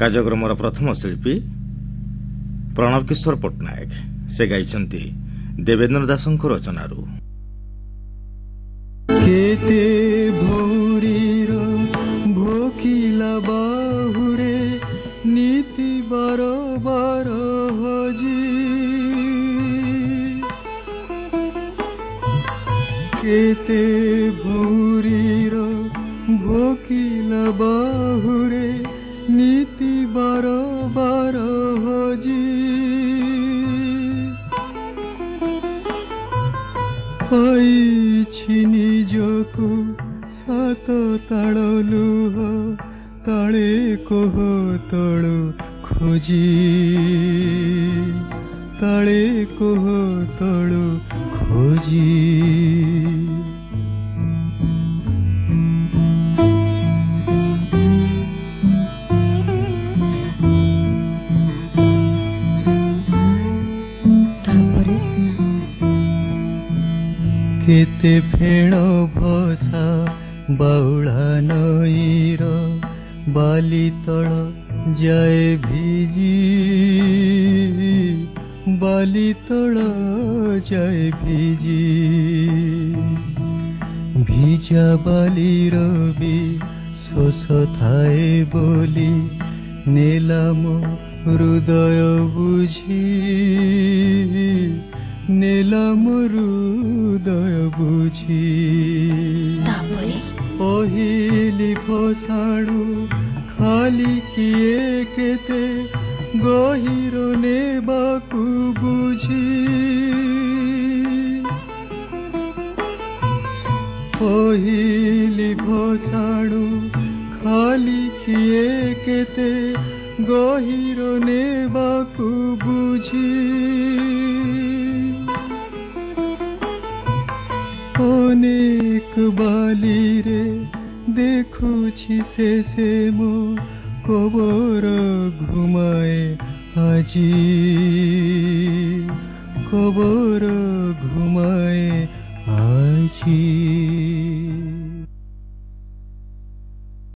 କାର୍ଯ୍ୟକ୍ରମର ପ୍ରଥମ ଶିଳ୍ପୀ ପ୍ରଣବ କିଶୋର ପଟ୍ଟନାୟକ ସେ ଗାଇଛନ୍ତି ଦେବେନ୍ଦ୍ର ଦାସଙ୍କ ରଚନାରୁ କେତେ ଭଉରୀର ଭୋକିଲା ବାହୁରେ নীতি বরবর হজি কেতে ভৌরীর ভোকিল বাহুরে ପାଇଛି ନିଜକୁ ସତ ତାଳଲୁହ ତଳେ କୋହ ତଳୁ ଖୋଜି ତଳେ କୋହ ତଳୁ ଖୋଜି খেতে ফেড় ভসা বাউলা নଈর বালিতଳ যায় ভিজি বালিতଳ যায় ভিজি ভিজা বালির বি শোষ থায়ে বলি নেলাম হৃদয় বুঝি নিলাম হৃদয় বুঝি পহিলি ফসাড়ু খালি কিয়ে কেতে গহির নেবাকু বুঝি পহিলি ফসাড়ু খালি কিয়ে কেতে গহির নেবাকু বুঝি গেছি শেষে মো কবর ঘুমায় আজি কবর ঘুমায় আজি